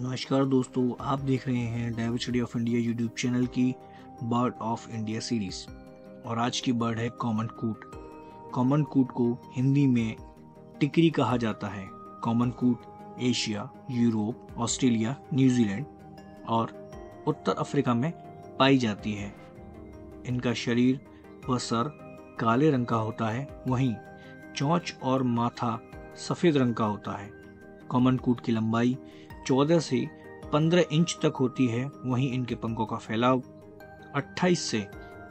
नमस्कार दोस्तों, आप देख रहे हैं diversity of India YouTube channel की बर्ड ऑफ़ इंडिया सीरीज़ और आज की बर्ड है कॉमन कूट कॉमन कूट को हिंदी में टिकरी कहा जाता है। कॉमन कूट एशिया, यूरोप, ऑस्ट्रेलिया, न्यूजीलैंड और उत्तर अफ्रीका में पाई जाती है। इनका शरीर व सर काले रंग का होता है, वहीं चोंच और माथा सफ़ेद रंग का होता है। कॉमन कूट की लंबाई 14 से 15 इंच तक होती है, वहीं इनके पंखों का फैलाव 28 से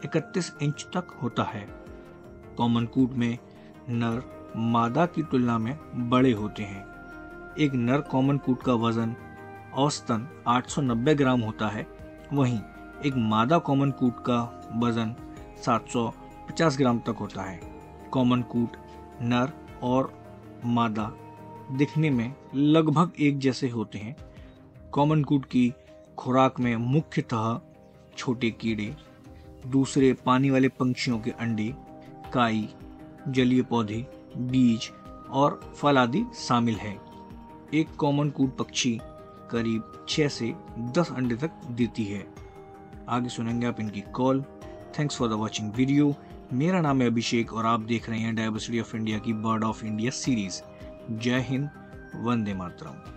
31 इंच तक होता है। कॉमन कूट में नर मादा की तुलना में बड़े होते हैं। एक नर कॉमन कूट का वज़न औसतन 890 ग्राम होता है, वहीं एक मादा कॉमन कूट का वज़न 750 ग्राम तक होता है। कॉमन कूट नर और मादा दिखने में लगभग एक जैसे होते हैं। कॉमन कूट की खुराक में मुख्यतः छोटे कीड़े, दूसरे पानी वाले पंछियों के अंडे, काई, जलीय पौधे, बीज और फल आदि शामिल है। एक कॉमन कूट पक्षी करीब 6 से 10 अंडे तक देती है। आगे सुनेंगे आप इनकी call. Thanks for the watching video मेरा नाम है अभिषेक और आप देख रहे हैं डायवर्सिटी ऑफ़ इंडिया की बर्ड ऑफ़ इंडिया सीरीज़ जय हिंद वंदे मातरम।